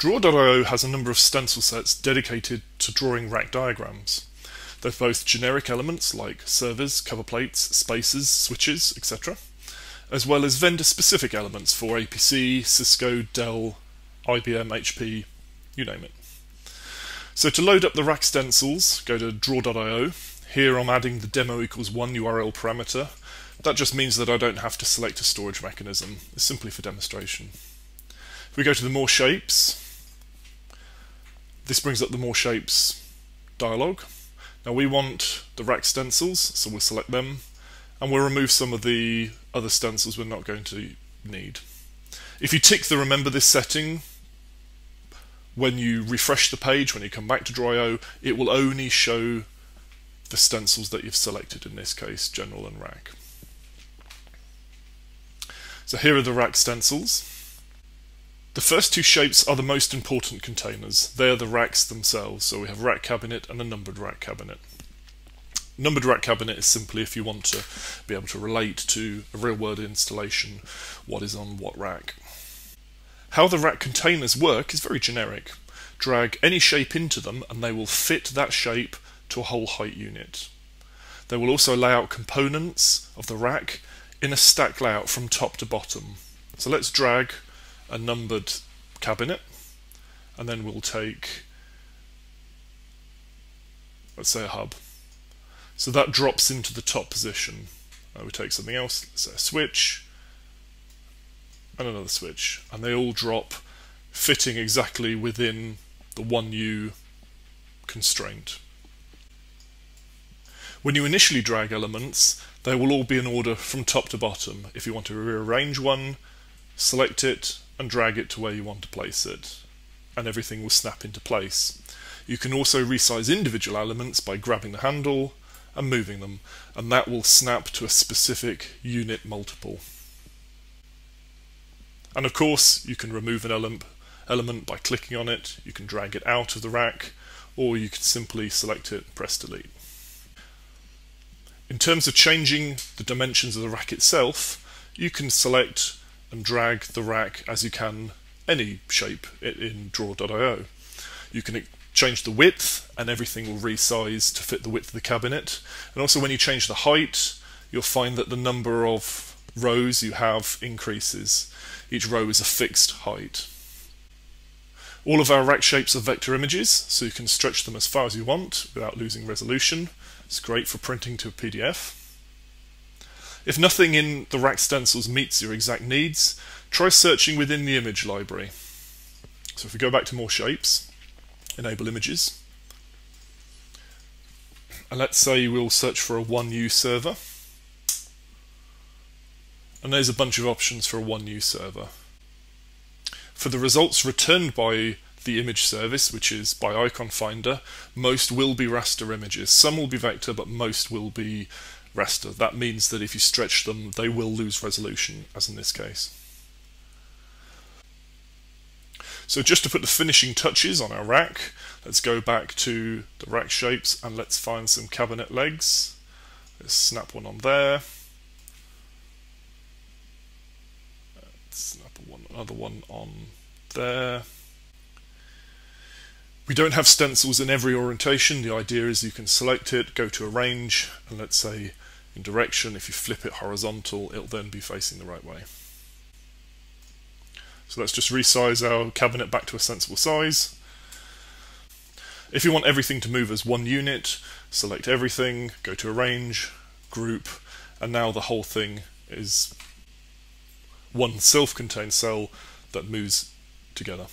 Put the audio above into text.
Draw.io has a number of stencil sets dedicated to drawing rack diagrams. They're both generic elements like servers, cover plates, spaces, switches, etc., as well as vendor-specific elements for APC, Cisco, Dell, IBM, HP, you name it. So to load up the rack stencils, go to draw.io. Here I'm adding the demo equals one URL parameter. That just means that I don't have to select a storage mechanism. It's simply for demonstration. If we go to the more shapes, this brings up the more shapes dialog. Now we want the rack stencils, so we'll select them, and we'll remove some of the other stencils we're not going to need. If you tick the remember this setting, when you refresh the page, when you come back to Draw.io, it will only show the stencils that you've selected, in this case, general and rack. So here are the rack stencils. The first two shapes are the most important containers. They are the racks themselves. So we have rack cabinet and a numbered rack cabinet. Numbered rack cabinet is simply if you want to be able to relate to a real world installation what is on what rack. How the rack containers work is very generic. Drag any shape into them and they will fit that shape to a whole height unit. They will also lay out components of the rack in a stack layout from top to bottom. So let's drag a numbered cabinet and then we'll take let's say a hub. So that drops into the top position. Uh, we take something else let's say a switch and another switch and they all drop fitting exactly within the 1U constraint. When you initially drag elements they will all be in order from top to bottom. If you want to rearrange one select it and drag it to where you want to place it and everything will snap into place. You can also resize individual elements by grabbing the handle and moving them and that will snap to a specific unit multiple. And of course you can remove an element, by clicking on it, you can drag it out of the rack or you can simply select it and press delete. In terms of changing the dimensions of the rack itself, you can select and drag the rack as you can any shape in draw.io. You can change the width and everything will resize to fit the width of the cabinet. And also when you change the height, you'll find that the number of rows you have increases. Each row is a fixed height. All of our rack shapes are vector images, so you can stretch them as far as you want without losing resolution. It's great for printing to a PDF. If nothing in the rack stencils meets your exact needs, try searching within the image library. So if we go back to more shapes, enable images, and let's say we'll search for a 1U server, and there's a bunch of options for a 1U server. For the results returned by the image service, which is by Iconfinder, most will be raster images. Some will be vector, but most will be raster. That means that if you stretch them, they will lose resolution, as in this case. So just to put the finishing touches on our rack, let's go back to the rack shapes and let's find some cabinet legs. Let's snap one on there. Let's snap one, another one on there. We don't have stencils in every orientation. The idea is you can select it, go to arrange, and let's say in direction, if you flip it horizontal, it'll then be facing the right way. So let's just resize our cabinet back to a sensible size. If you want everything to move as one unit, select everything, go to arrange, group, and now the whole thing is one self-contained cell that moves together.